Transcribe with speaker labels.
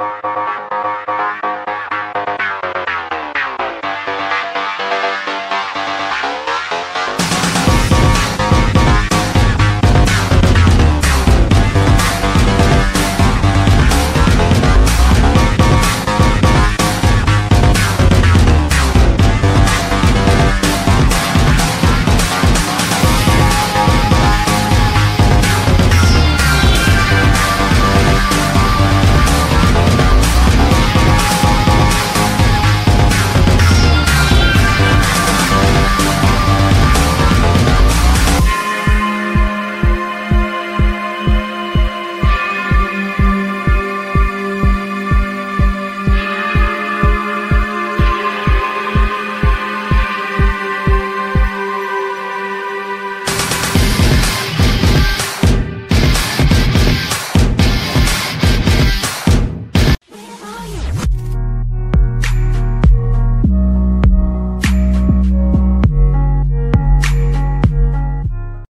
Speaker 1: you